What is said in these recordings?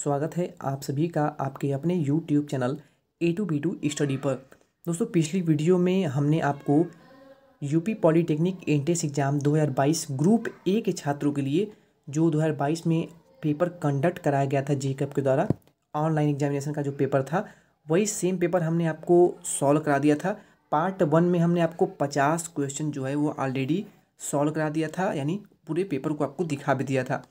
स्वागत है आप सभी का आपके अपने YouTube channel A to B to study पर। दोस्तों, पिछली वीडियो में हमने आपको UP polytechnic entrance exam 2022 group A के छात्रों के लिए, जो 2022 में पेपर कंडक्ट कराया गया था जे के द्वारा ऑनलाइन एग्जामिनेशन का जो पेपर था, वही सेम पेपर हमने आपको सॉल्व करा दिया था। पार्ट वन में हमने आपको पचास क्वेश्चन जो है वो ऑलरेडी सॉल्व करा दिया था, यानी पूरे पेपर को आपको दिखा भी दिया था।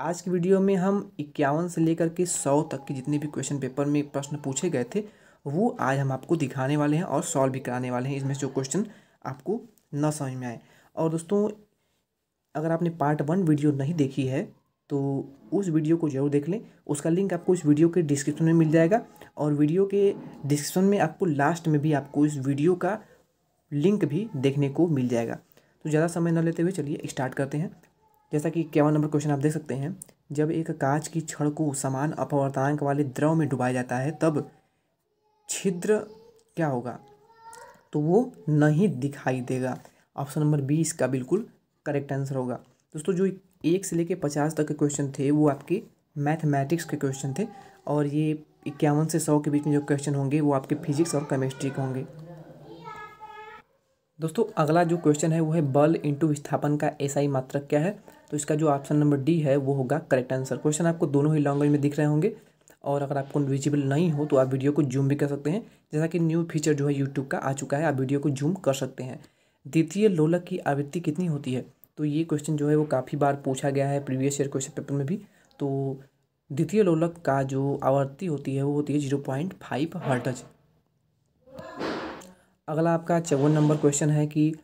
आज की वीडियो में हम इक्यावन से लेकर के सौ तक के जितने भी क्वेश्चन पेपर में प्रश्न पूछे गए थे, वो आज हम आपको दिखाने वाले हैं और सॉल्व भी कराने वाले हैं। इसमें जो क्वेश्चन आपको न समझ में आए। और दोस्तों, अगर आपने पार्ट वन वीडियो नहीं देखी है तो उस वीडियो को ज़रूर देख लें। उसका लिंक आपको इस वीडियो के डिस्क्रिप्शन में मिल जाएगा और वीडियो के डिस्क्रिप्शन में आपको लास्ट में भी आपको इस वीडियो का लिंक भी देखने को मिल जाएगा। तो ज़्यादा समय न लेते हुए चलिए स्टार्ट करते हैं। जैसा कि इक्यावन नंबर क्वेश्चन आप देख सकते हैं, जब एक कांच की छड़ को समान अपवर्तांक वाले द्रव में डुबाया जाता है, तब छिद्र क्या होगा? तो वो नहीं दिखाई देगा। ऑप्शन नंबर बी इसका बिल्कुल करेक्ट आंसर होगा। दोस्तों, जो एक से लेकर पचास तक के क्वेश्चन थे, वो आपके मैथमेटिक्स के क्वेश्चन थे और ये इक्यावन से सौ के बीच में जो क्वेश्चन होंगे, वो आपके फिजिक्स और केमिस्ट्री के होंगे। दोस्तों, अगला जो क्वेश्चन है, वो है बल इंटू विस्थापन का ऐसा मात्रक क्या है? तो इसका जो ऑप्शन नंबर डी है, वो होगा करेक्ट आंसर क्वेश्चन आपको दोनों ही लैंग्वेज में दिख रहे होंगे और अगर आपको विजिबल नहीं हो तो आप वीडियो को जूम भी कर सकते हैं। जैसा कि न्यू फीचर जो है यूट्यूब का आ चुका है, आप वीडियो को जूम कर सकते हैं। द्वितीय लोलक की आवृत्ति कितनी होती है? तो ये क्वेश्चन जो है, वो काफ़ी बार पूछा गया है प्रीवियस ईयर क्वेश्चन पेपर में भी। तो द्वितीय लोलक का जो आवृत्ति होती है, वो होती है ज़ीरो पॉइंट फाइव हर्टज अगला आपका चौवन नंबर क्वेश्चन है कि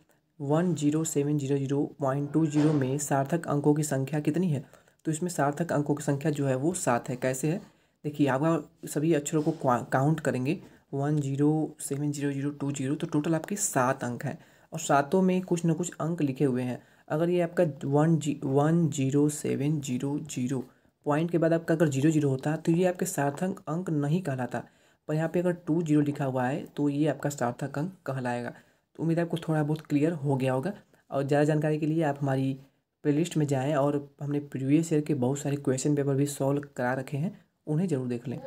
one zero seven zero zero point two zero में सार्थक अंकों की संख्या कितनी है? तो इसमें सार्थक अंकों की संख्या जो है वो सात है। कैसे है? देखिए, आप सभी अक्षरों को काउंट करेंगे। One zero seven zero zero two zero तो टोटल आपके सात अंक हैं। और सातों में कुछ ना कुछ अंक लिखे हुए हैं। अगर ये आपका वन जी, one zero seven zero zero point के बाद आपका अगर ज़ीरो ज़ीरो होता तो ये आपके सार्थक अंक नहीं कहलाता। पर यहाँ पे अगर टू ज़ीरो लिखा हुआ है तो ये आपका सार्थक अंक कहलाएगा। उम्मीद है आपको थोड़ा बहुत क्लियर हो गया होगा। और ज़्यादा जानकारी के लिए आप हमारी प्लेलिस्ट में जाएँ और हमने प्रीवियस ईयर के बहुत सारे क्वेश्चन पेपर भी सॉल्व करा रखे हैं, उन्हें ज़रूर देख लें।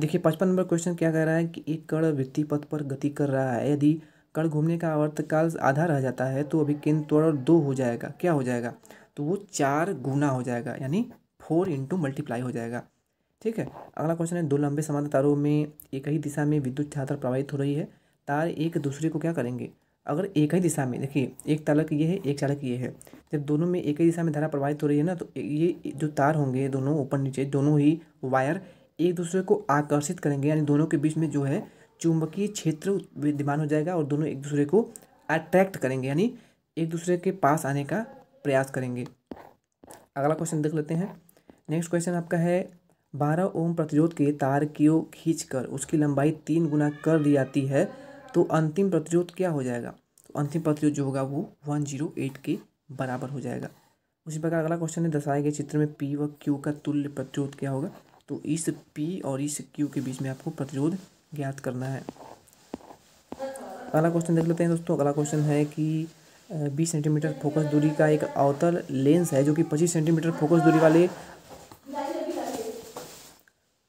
देखिए, पचपन नंबर क्वेश्चन क्या कह रहा है कि एक कण वृत्ति पथ पर गति कर रहा है। यदि कण घूमने का आवर्तकाल आधा रह जाता है तो अभी केंद्र त्वरण दो हो जाएगा। क्या हो जाएगा? तो वो चार गुना हो जाएगा, यानी फोर इंटू मल्टीप्लाई हो जाएगा। ठीक है? अगला क्वेश्चन है, दो लंबे समांतर तारों में एक ही दिशा में विद्युत छात्र प्रवाहित हो रही है। तार एक दूसरे को क्या करेंगे? अगर एक ही दिशा में, देखिए, एक चालक ये है, एक चालक ये है। जब दोनों में एक ही दिशा में धारा प्रवाहित हो रही है ना तो ये जो तार होंगे, दोनों ऊपर नीचे, दोनों ही वायर एक दूसरे को आकर्षित करेंगे, यानी दोनों के बीच में जो है चुंबकीय क्षेत्र विद्यमान हो जाएगा और दोनों एक दूसरे को अट्रैक्ट करेंगे, यानी एक दूसरे के पास आने का प्रयास करेंगे। अगला क्वेश्चन देख लेते हैं। नेक्स्ट क्वेश्चन आपका है, बारह ओम प्रतिरोध के तार की ओर खींचकर उसकी लंबाई तीन गुना कर दी जाती है। तो अंतिम प्रतिरोध क्या हो जाएगा? तो अंतिम प्रतिरोध जो होगा वो वन ज़ीरो एट के बराबर हो जाएगा। उसी प्रकार अगला क्वेश्चन है दर्शाए गए चित्र में पी व क्यू का तुल्य प्रतिरोध क्या होगा? तो इस पी और इस क्यू के बीच में आपको प्रतिरोध ज्ञात करना है। अगला क्वेश्चन देख लेते हैं दोस्तों। अगला क्वेश्चन है कि बीस सेंटीमीटर फोकस दूरी का एक अवतल लेंस है, जो कि पच्चीस सेंटीमीटर फोकस दूरी वाले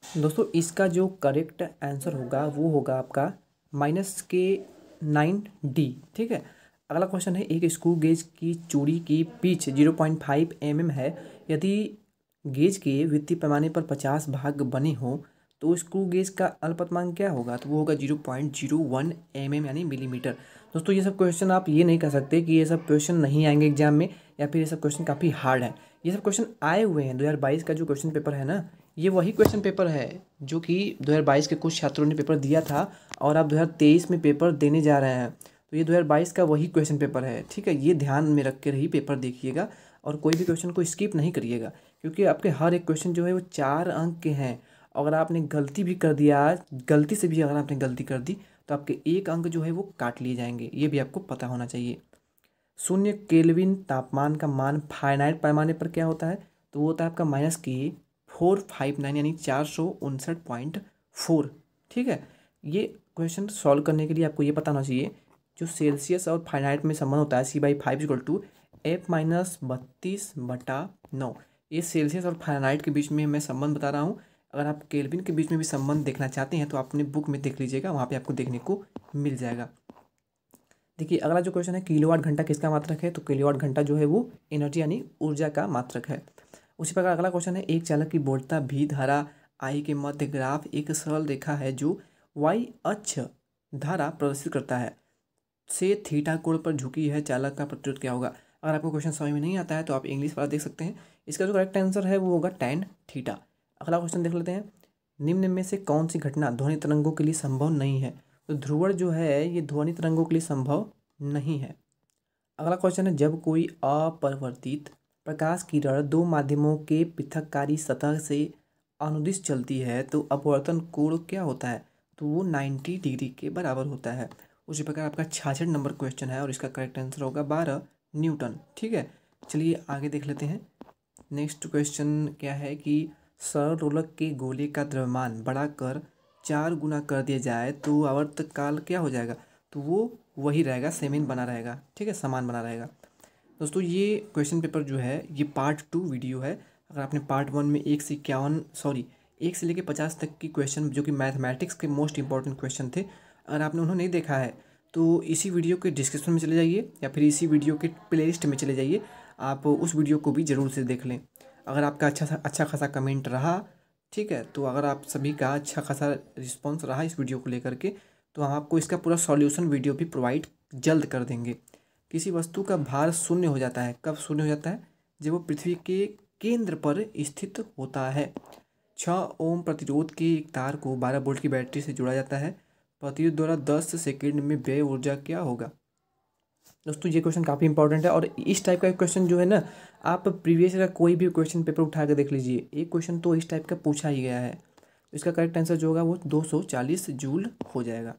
दोस्तों, इसका जो करेक्ट आंसर होगा, वो होगा आपका माइनस के नाइन डी, ठीक है? अगला क्वेश्चन है, एक स्क्रू गेज की चूड़ी की pitch zero point five M M है। यदि गेज के वित्तीय पैमाने पर पचास भाग बने हो तो स्क्रू गेज का अल्पतमांक क्या होगा? तो वो होगा zero point zero one M M यानी मिलीमीटर। दोस्तों, ये सब क्वेश्चन आप ये नहीं कह सकते कि ये सब क्वेश्चन नहीं आएँगे एग्ज़ाम में, या फिर ये सब क्वेश्चन काफ़ी हार्ड है। ये सब क्वेश्चन आए हुए हैं। दो हज़ार बाईस का जो क्वेश्चन पेपर है ना ये वही क्वेश्चन पेपर है, जो कि 2022 के कुछ छात्रों ने पेपर दिया था और आप 2023 में पेपर देने जा रहे हैं। तो ये 2022 का वही क्वेश्चन पेपर है, ठीक है? ये ध्यान में रख कर ही पेपर देखिएगा और कोई भी क्वेश्चन को स्किप नहीं करिएगा, क्योंकि आपके हर एक क्वेश्चन जो है वो चार अंक के हैं। अगर आपने गलती भी कर दिया आज गलती से भी अगर आपने गलती कर दी तो आपके एक अंक जो है वो काट लिए जाएँगे। ये भी आपको पता होना चाहिए। शून्य केल्विन तापमान का मान फाइनाइट पैमाने पर क्या होता है? तो वो होता है आपका माइनस के फोर फाइव नाइन यानी चार सौ उनसठ पॉइंट फोर। ठीक है? ये क्वेश्चन सॉल्व करने के लिए आपको ये पता होना चाहिए, जो सेल्सियस और फाइनाइट में संबंध होता है C by five equal to F minus बत्तीस बटा नौ। ये सेल्सियस और फाइनाइट के बीच में मैं संबंध बता रहा हूँ। अगर आप केल्विन के बीच में भी संबंध देखना चाहते हैं तो आप अपने बुक में देख लीजिएगा, वहाँ पे आपको देखने को मिल जाएगा। देखिए, अगला जो क्वेश्चन है, किलोवाट घंटा किसका मात्रक है? तो किलोवाट घंटा जो है वो एनर्जी यानी ऊर्जा का मात्रक है। उसी प्रकार अगला क्वेश्चन है, एक चालक की बोधता भी धारा आई के मध्य ग्राफ एक सरल रेखा है जो वाई अक्ष धारा प्रदर्शित करता है। से थीटा कोण पर झुकी है चालक का प्रतिरोध क्या होगा? अगर आपको क्वेश्चन समझ में नहीं आता है तो आप इंग्लिश वाला देख सकते हैं। इसका जो करेक्ट आंसर है वो होगा टेन थीटा अगला क्वेश्चन देख लेते हैं। निम्न में से कौन सी घटना ध्वनि तरंगों के लिए संभव नहीं है? तो ध्रुवण जो है, ये ध्वनि तरंगों के लिए संभव नहीं है। अगला क्वेश्चन है, जब कोई अपरिवर्तित प्रकाश किरण दो माध्यमों के पृथककारी सतह से अनुदिश चलती है तो अपवर्तन कोण क्या होता है? तो वो नाइन्टी डिग्री के बराबर होता है। उसी प्रकार आपका छाछठ नंबर क्वेश्चन है और इसका करेक्ट आंसर होगा बारह न्यूटन, ठीक है? चलिए आगे देख लेते हैं। नेक्स्ट क्वेश्चन क्या है कि सरल रोलक के गोले का द्रव्यमान बढ़ाकर चार गुना कर दिया जाए तो आवर्त काल क्या हो जाएगा? तो वो वही रहेगा सेम बना रहेगा, ठीक है? समान बना रहेगा। दोस्तों, ये क्वेश्चन पेपर जो है, ये पार्ट टू वीडियो है। अगर आपने पार्ट वन में एक से इक्यावन सॉरी एक से लेकर पचास तक की क्वेश्चन जो कि मैथमेटिक्स के मोस्ट इंपॉर्टेंट क्वेश्चन थे, अगर आपने उन्होंने नहीं देखा है तो इसी वीडियो के डिस्क्रिप्शन में चले जाइए, या फिर इसी वीडियो के प्लेलिस्ट में चले जाइए। आप उस वीडियो को भी ज़रूर से देख लें। अगर आपका अच्छा अच्छा खासा कमेंट रहा, ठीक है तो अगर आप सभी का अच्छा खासा रिस्पॉन्स रहा इस वीडियो को लेकर के तो हम आपको इसका पूरा सॉल्यूशन वीडियो भी प्रोवाइड जल्द कर देंगे। किसी वस्तु का भार शून्य हो जाता है। कब शून्य हो जाता है? जब वो पृथ्वी के केंद्र पर स्थित होता है। छः ओम प्रतिरोध के एक तार को बारह वोल्ट की बैटरी से जोड़ा जाता है। प्रतिरोध द्वारा दस सेकेंड में व्यय ऊर्जा क्या होगा? दोस्तों, ये क्वेश्चन काफ़ी इंपॉर्टेंट है और इस टाइप का क्वेश्चन जो है ना, आप प्रीवियस का कोई भी क्वेश्चन पेपर उठा कर देख लीजिए। एक क्वेश्चन तो इस टाइप का पूछा ही गया है। इसका करेक्ट आंसर जो होगा वो दो सौ चालीस जूल हो जाएगा।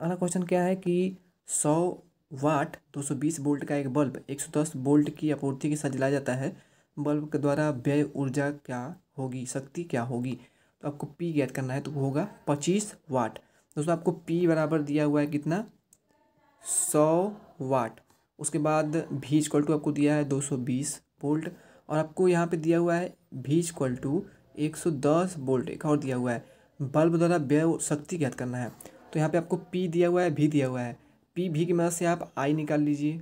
अगला क्वेश्चन क्या है कि सौ वाट दो सौ बीस बोल्ट का एक बल्ब, एक सौ दस बोल्ट की आपूर्ति के साथ जलाया जाता है। बल्ब के द्वारा व्यय ऊर्जा क्या होगी, शक्ति क्या होगी? तो आपको पी ज्ञात करना है तो वो होगा पच्चीस वाट। दोस्तों, आपको पी बराबर दिया हुआ है कितना? सौ वाट। उसके बाद भी इक्वल टू आपको दिया है दो सौ बीस वोल्ट और आपको यहाँ पे दिया हुआ है भी इक्वल टू एक सौ दस वोल्ट एक और दिया हुआ है। बल्ब द्वारा व्यय शक्ति ज्ञात करना है। तो यहाँ पे आपको पी दिया हुआ है भी दिया हुआ है। पी भी की मदद से आप आई निकाल लीजिए।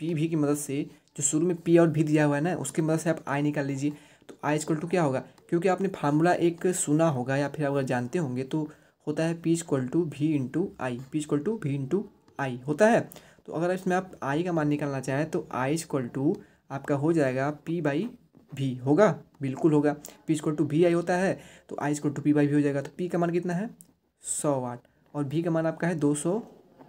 पी भी की मदद से जो शुरू में पी और भी दिया हुआ है ना, उसकी मदद से आप आई निकाल लीजिए। तो आई इक्वल टू क्या होगा? क्योंकि आपने फार्मूला एक सुना होगा या फिर अगर जानते होंगे तो होता है P equal to V into I. P equal to V into I होता है। तो अगर इसमें आप आई का मान निकालना चाहें तो आई इक्वल टू आपका हो जाएगा पी बाई भी होगा। बिल्कुल होगा। पी इक्वल टू भी आई होता है तो I equal to P by V हो जाएगा। तो पी का मान कितना है? सौ वाट। और भी का मान आपका है दो सौ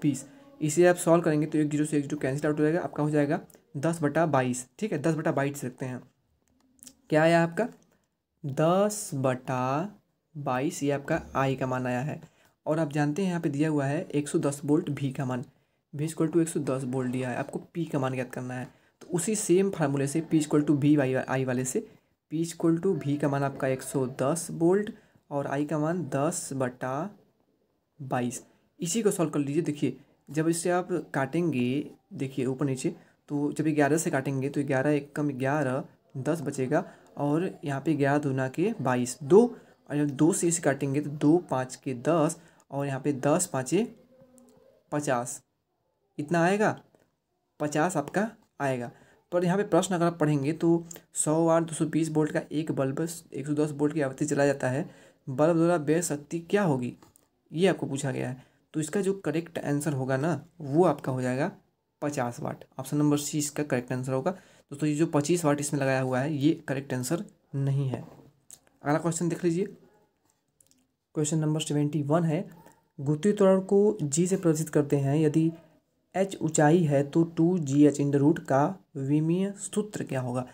बीस इसे आप सॉल्व करेंगे तो एक ज़ीरो से एक ज़ीरो कैंसिल आउट हो जाएगा, आपका हो जाएगा दस बटा बाईस, ठीक है? दस बटा बाईस रखते हैं। क्या आया आपका? दस बटा बाईस, ये आपका आई का मान आया है। और आप जानते हैं, यहाँ पे दिया हुआ है एक सौ दस बोल्ट भी का मान। भी इक्वल टू एक सौ दस बोल्ट दिया है। आपको पी का मान ज्ञात करना है। तो उसी सेम फार्मूले से पी इक्वल टू भी आई वाले से पी इक्वल टू भी का मान आपका एक सौ दस बोल्ट और आई का मान दस बटा बाईस। इसी को सॉल्व कर लीजिए। देखिए, जब इसे आप काटेंगे, देखिए, ऊपर नीचे तो जब ग्यारह से काटेंगे तो ग्यारह एक कम ग्यारह, दस बचेगा। और यहाँ पे ग्यारह दूना के बाईस, दो, और जब दो से इसे काटेंगे तो दो पाँच के दस, और यहाँ पे दस पाँचे पचास। इतना आएगा? पचास आपका आएगा। पर यहाँ पे प्रश्न अगर आप पढ़ेंगे तो सौ वाट दो सौ बीस वोल्ट का एक बल्ब, एक सौ दस वोल्ट की आवृत्ति चला जाता है। बल्ब द्वारा व्यय शक्ति क्या होगी? ये आपको पूछा गया है। तो इसका जो करेक्ट आंसर होगा ना, वो आपका हो जाएगा पचास वाट ऑप्शन नंबर सी इसका करेक्ट आंसर होगा. दोस्तों, ये जो पच्चीस वाट इसमें लगाया हुआ है, ये करेक्ट आंसर नहीं है. अगला क्वेश्चन देख लीजिए. क्वेश्चन नंबर सेवेंटी वन है. गुत्ती त्वरण को जी से प्रदर्शित करते हैं. यदि एच ऊंचाई है तो two G H in root का विमीय सूत्र क्या होगा?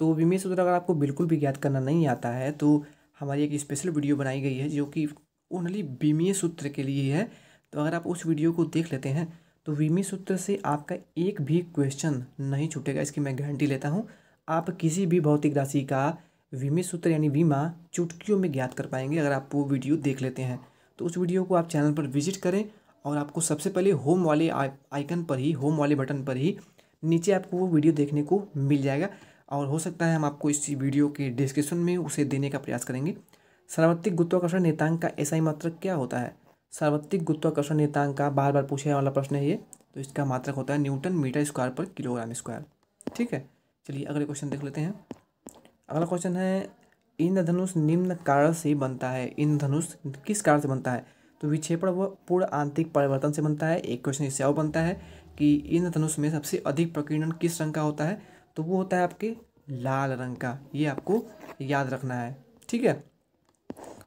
तो विमीय सूत्र अगर आपको बिल्कुल भी ज्ञात करना नहीं आता है तो हमारी एक स्पेशल वीडियो बनाई गई है, जो कि ओनली विमीय सूत्र के लिए है। तो अगर आप उस वीडियो को देख लेते हैं तो विमीय सूत्र से आपका एक भी क्वेश्चन नहीं छूटेगा। इसकी मैं गारंटी लेता हूँ, आप किसी भी भौतिक राशि का विमी सूत्र यानी बीमा चुटकियों में ज्ञात कर पाएँगे अगर आप वो वीडियो देख लेते हैं। तो उस वीडियो को आप चैनल पर विज़िट करें और आपको सबसे पहले होम वाले आइकन पर ही होम वाले बटन पर ही नीचे आपको वो वीडियो देखने को मिल जाएगा और हो सकता है हम आपको इस वीडियो के डिस्क्रिप्शन में उसे देने का प्रयास करेंगे। सार्वत्रिक गुरुत्वाकर्षण नियतांक का ऐसा ही मात्रक क्या होता है? सार्वत्रिक गुरुत्वाकर्षण नियतांक का बार बार पूछे वाला प्रश्न है ये। तो इसका मात्रक होता है न्यूटन मीटर स्क्वायर पर किलोग्राम स्क्वायर। ठीक है? चलिए अगले क्वेश्चन देख लेते हैं। अगला क्वेश्चन है, इंद्रधनुष निम्न कारण से बनता है? इंद्रधनुष किस कारण से बनता है? तो विक्षेपण व पूर्ण आंतरिक परिवर्तन से बनता है। एक क्वेश्चन इससे और बनता है कि इंद्रधनुष में सबसे अधिक प्रकीर्णन किस रंग का होता है? तो वो होता है आपके लाल रंग का। ये आपको याद रखना है। ठीक है?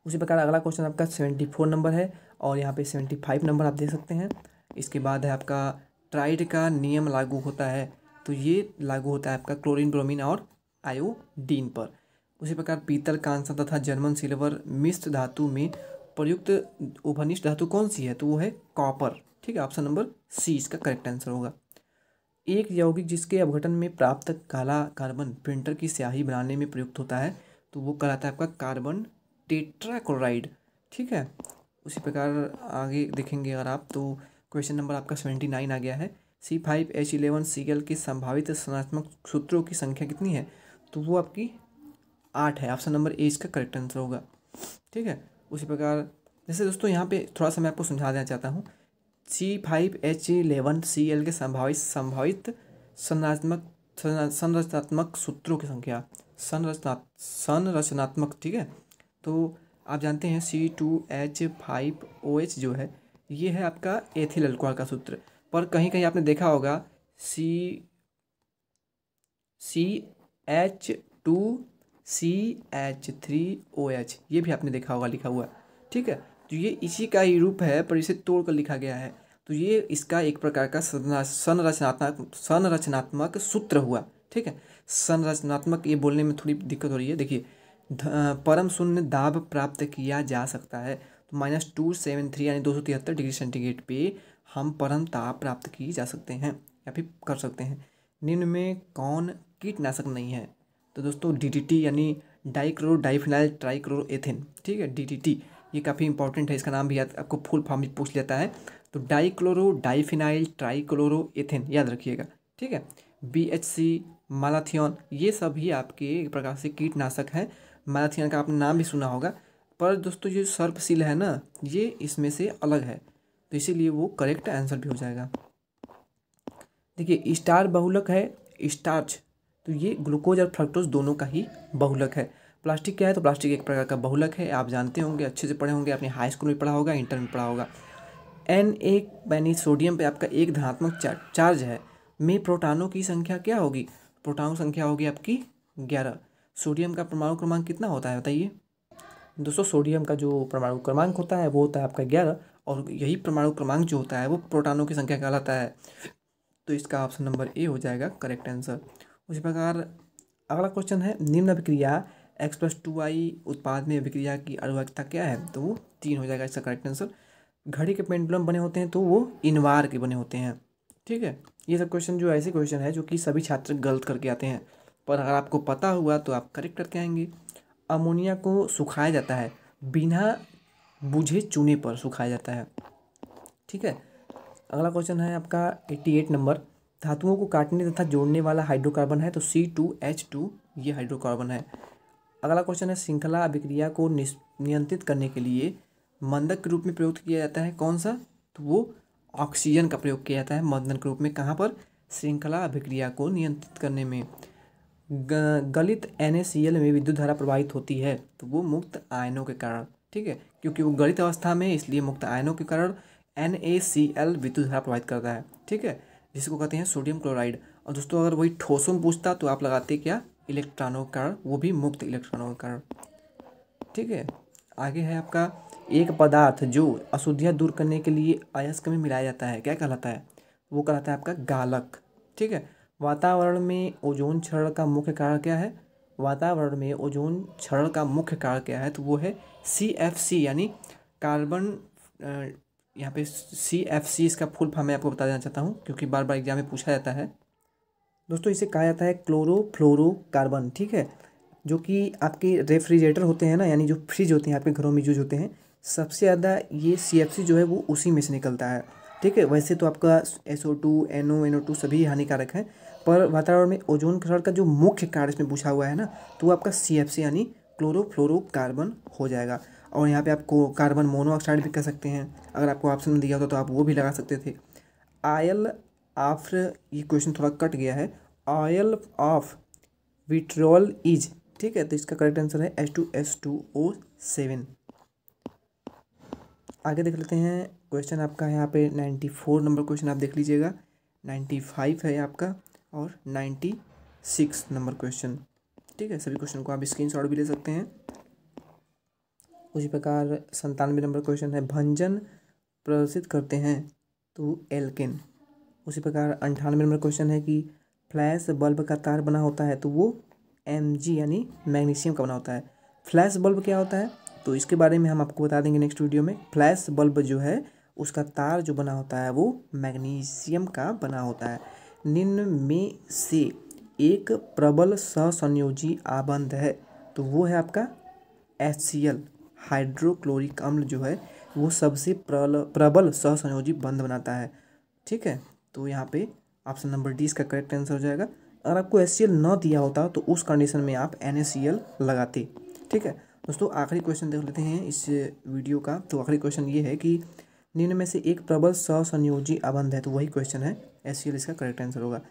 उसी प्रकार अगला क्वेश्चन आपका सेवेंटी फोर नंबर है। और यहाँ पे सेवेंटी फाइव नंबर आप देख सकते हैं। इसके बाद है आपका ट्राइड का नियम लागू होता है। तो ये लागू होता है आपका क्लोरीन, ब्रोमीन और आयोडीन पर। उसी प्रकार पीतल, कांसा तथा जर्मन सिल्वर मिश्र धातु में प्रयुक्त उभनिष्ठ धातु कौन सी है? तो वो है कॉपर। ठीक है, ऑप्शन नंबर सी, इसका करेक्ट आंसर होगा। एक यौगिक जिसके अवघटन में प्राप्त काला कार्बन प्रिंटर की स्याही बनाने में प्रयुक्त होता है तो वो कहलाता है आपका कार्बन टेट्राक्लोराइड। ठीक है उसी प्रकार आगे देखेंगे अगर आप तो क्वेश्चन नंबर आपका सेवेंटी नाइन आ गया है। C five H eleven C L के संभावित संरचनात्मक सूत्रों की संख्या कितनी है? तो वो आपकी आठ है। ऑप्शन नंबर ए इसका करेक्ट आंसर होगा। ठीक है? उसी प्रकार, जैसे दोस्तों यहाँ पे थोड़ा सा मैं आपको समझा देना चाहता हूँ। C five H eleven C L के संभावित संभावित संरचनात्मक संरचनात्मक सूत्रों की संख्या। संरचना, संरचनात्मक, ठीक है? तो आप जानते हैं C two H five O H जो है, ये है आपका एथिल अल्कोहल का सूत्र। पर कहीं कहीं आपने देखा होगा C C H two C H three O H ये भी आपने देखा होगा, लिखा हुआ। ठीक है? तो ये इसी का ही रूप है, पर इसे तोड़ कर लिखा गया है। तो ये इसका एक प्रकार का संरचनात्मक संरचनात्मक सूत्र हुआ। ठीक है? संरचनात्मक, ये बोलने में थोड़ी दिक्कत हो रही है। देखिए परम शून्य दाब प्राप्त किया जा सकता है। तो माइनस टू सेवन थ्री यानी दो सौ तिहत्तर डिग्री सेंटीग्रेड पे हम परम ताप प्राप्त की जा सकते हैं या फिर कर सकते हैं। निम्न में कौन कीटनाशक नहीं है? तो दोस्तों डी यानी डाइक्लोरो डाइफिनाइल ट्राइक्लोरो एथिन ठीक है? डी ये काफ़ी इंपॉर्टेंट है, इसका नाम भी आपको फुल फॉर्म भी पूछ लेता है। तो डाइक्लोरो डाइफिनाइल ट्राइक्लोरो एथिन याद रखिएगा, ठीक है? बी एच सी मालाथियन ये सभी आपके एक प्रकार से कीटनाशक हैं। मालाथियन का आपने नाम भी सुना होगा। पर दोस्तों, ये सर्पशील है ना, ये इसमें से अलग है। तो इसीलिए वो करेक्ट आंसर भी हो जाएगा। देखिए स्टार बहुलक है स्टार्च तो ये ग्लूकोज और फ्रक्टोज दोनों का ही बहुलक है। प्लास्टिक क्या है? तो प्लास्टिक एक प्रकार का बहुलक है। आप जानते होंगे, अच्छे से पढ़े होंगे, आपने हाई स्कूल में पढ़ा होगा इंटर में पढ़ा होगा। एन एक यानी सोडियम पे आपका एक धनात्मक चार्ज है। में प्रोटानों की संख्या क्या होगी? प्रोटानों की संख्या होगी आपकी ग्यारह। सोडियम का परमाणु क्रमांक कितना होता है बताइए? दोस्तों, सोडियम का जो परमाणु क्रमांक होता है, वो होता है आपका ग्यारह, और यही परमाणु क्रमांक जो होता है, वो प्रोटानों की संख्या कहलाता है। तो इसका ऑप्शन नंबर ए हो जाएगा करेक्ट आंसर उसी प्रकार, अगला क्वेश्चन है, निम्न अभिक्रिया एक्स प्लस टू आई उत्पाद में अभिक्रिया की अनुवाक्यता क्या है? तो वो तीन हो जाएगा इसका करेक्ट आंसर घड़ी के पेंडुलम बने होते हैं तो वो इनवार के बने होते हैं। ठीक है? ये सब क्वेश्चन जो ऐसे क्वेश्चन है जो कि सभी छात्र गलत करके आते हैं। पर अगर आपको पता हुआ तो आप करेक्ट करके आएँगे। अमोनिया को सुखाया जाता है, बिना बुझे चूने पर सुखाया जाता है। ठीक है? अगला क्वेश्चन है आपका एट्टी एट नंबर धातुओं को काटने तथा जोड़ने वाला हाइड्रोकार्बन है तो सी टू एच टू ये हाइड्रोकार्बन है। अगला क्वेश्चन है, श्रृंखला अभिक्रिया को नियंत्रित करने के लिए मंदक के रूप में प्रयोग किया जाता है कौन सा? तो वो ऑक्सीजन का प्रयोग किया जाता है मंदन के रूप में। कहाँ पर? श्रृंखला अभिक्रिया को नियंत्रित करने में। गलित एन में विद्युत धारा प्रवाहित होती है तो वो मुक्त आयनों के कारण, ठीक है? क्योंकि वो गलित अवस्था में इसलिए मुक्त आयनों के कारण एन विद्युत धारा प्रवाहित करता है, ठीक है? जिसको कहते हैं सोडियम क्लोराइड। और दोस्तों, अगर वही ठोसों में पूछता तो आप लगाते क्या? इलेक्ट्रॉनों के कारण, वो भी मुक्त इलेक्ट्रॉनों के कारण, ठीक है? आगे है आपका, एक पदार्थ जो अशुद्धियाँ दूर करने के लिए अयस्क में मिलाया जाता है, क्या कहलाता है? वो कहलाता है आपका गालक, ठीक है? वातावरण में ओजोन क्षरण का मुख्य कारण क्या है? वातावरण में ओजोन क्षरण का मुख्य कारण क्या है? तो वो है सी एफ़ सी यानी कार्बन यहाँ पे सी एफ़ सी इसका फुल फॉर्म मैं आपको बता देना चाहता हूँ, क्योंकि बार बार एग्ज़ाम में पूछा जाता है। दोस्तों, इसे कहा जाता है क्लोरो फ्लोरो कार्बन ठीक है? जो कि आपके रेफ्रिजरेटर होते हैं ना, यानी जो फ्रिज होते हैं, आपके घरों में यूज़ होते हैं, सबसे ज़्यादा ये सी एफ़ सी जो है वो उसी में से निकलता है, ठीक है? वैसे तो आपका S O two N O N O two सभी हानिकारक हैं पर वातावरण में ओजोन क्षरण का जो मुख्य कार्य इसमें पूछा हुआ है ना तो वो आपका सी एफ़ सी यानी क्लोरोफ्लोरोकार्बन हो जाएगा। और यहाँ पे आपको कार्बन मोनोऑक्साइड भी कह सकते हैं। अगर आपको ऑप्शन दिया होता तो आप वो भी लगा सकते थे। आयल ऑफ़ ये क्वेश्चन थोड़ा कट गया है। ऑयल ऑफ़ विट्रोल इज़ ठीक है तो इसका करेक्ट आंसर है H two S two O seven आगे देख लेते हैं। क्वेश्चन आपका यहाँ पे नाइन्टी फोर नंबर क्वेश्चन आप देख लीजिएगा। नाइन्टी फाइव है आपका। और नाइन्टी सिक्स नंबर क्वेश्चन। ठीक है, सभी क्वेश्चन को आप स्क्रीन शॉट भी ले सकते हैं। उसी प्रकार संतानवे नंबर क्वेश्चन है, भंजन प्रदर्शित करते हैं तो एल्केन। उसी प्रकार अंठानवे नंबर क्वेश्चन है कि फ्लैश बल्ब का तार बना होता है तो वो एम जी यानी मैग्नीशियम का बना होता है। फ्लैश बल्ब क्या होता है? तो इसके बारे में हम आपको बता देंगे नेक्स्ट वीडियो में। फ्लैश बल्ब जो है, उसका तार जो बना होता है वो मैग्नीशियम का बना होता है। निम्न में से एक प्रबल ससंयोजी आबंध है तो वो है आपका एच सी एल हाइड्रोक्लोरिक अम्ल जो है, वो सबसे प्रबल प्रबल सहसंयोजी बंध बनाता है। ठीक है? तो यहाँ पे ऑप्शन नंबर डी इसका करेक्ट आंसर हो जाएगा। अगर आपको एस सी एल न दिया होता तो उस कंडीशन में आप एन एस लगाते। ठीक है? दोस्तों, आखिरी क्वेश्चन देख लेते हैं इस वीडियो का। तो आखिरी क्वेश्चन ये है कि निम्न में से एक प्रबल ससंयोजी अबंध है तो वही क्वेश्चन है। एस इसका करेक्ट आंसर होगा।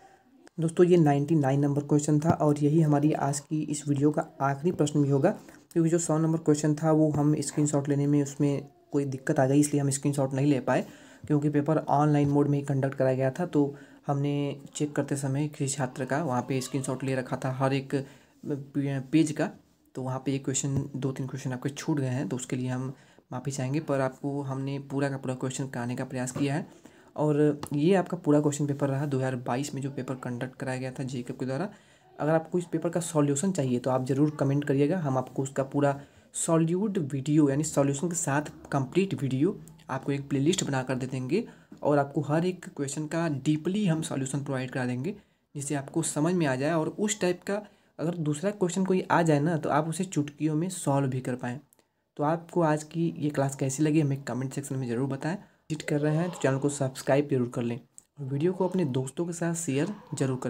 दोस्तों, ये नाइन्टी नाइन नंबर क्वेश्चन था और यही हमारी आज की इस वीडियो का आखिरी प्रश्न भी होगा। क्योंकि जो सौ नंबर क्वेश्चन था, वो हम स्क्रीन लेने में उसमें कोई दिक्कत आ गई, इसलिए हम स्क्रीन नहीं ले पाए। क्योंकि पेपर ऑनलाइन मोड में ही कंडक्ट कराया गया था तो हमने चेक करते समय किसी छात्र का वहाँ पे स्क्रीनशॉट ले रखा था हर एक पेज का। तो वहाँ पे एक क्वेश्चन दो तीन क्वेश्चन आपके छूट गए हैं तो उसके लिए हम माफ़ी चाहेंगे पर आपको हमने पूरा का पूरा क्वेश्चन कराने का प्रयास किया है। और ये आपका पूरा क्वेश्चन पेपर रहा 2022 में जो पेपर कंडक्ट कराया गया था जे के द्वारा। अगर आपको इस पेपर का सॉल्यूशन चाहिए तो आप ज़रूर कमेंट करिएगा। हम आपको उसका पूरा सॉल्यूट वीडियो यानी सॉल्यूशन के साथ कंप्लीट वीडियो आपको एक प्लेलिस्ट बना कर दे देंगे। और आपको हर एक क्वेश्चन का डीपली हम सॉल्यूशन प्रोवाइड करा देंगे, जिससे आपको समझ में आ जाए। और उस टाइप का अगर दूसरा क्वेश्चन कोई आ जाए ना तो आप उसे चुटकियों में सॉल्व भी कर पाएँ। तो आपको आज की ये क्लास कैसी लगी, हमें कमेंट सेक्शन में ज़रूर बताएँ। विज़िट कर रहे हैं तो चैनल को सब्सक्राइब ज़रूर कर लें और वीडियो को अपने दोस्तों के साथ शेयर ज़रूर करें।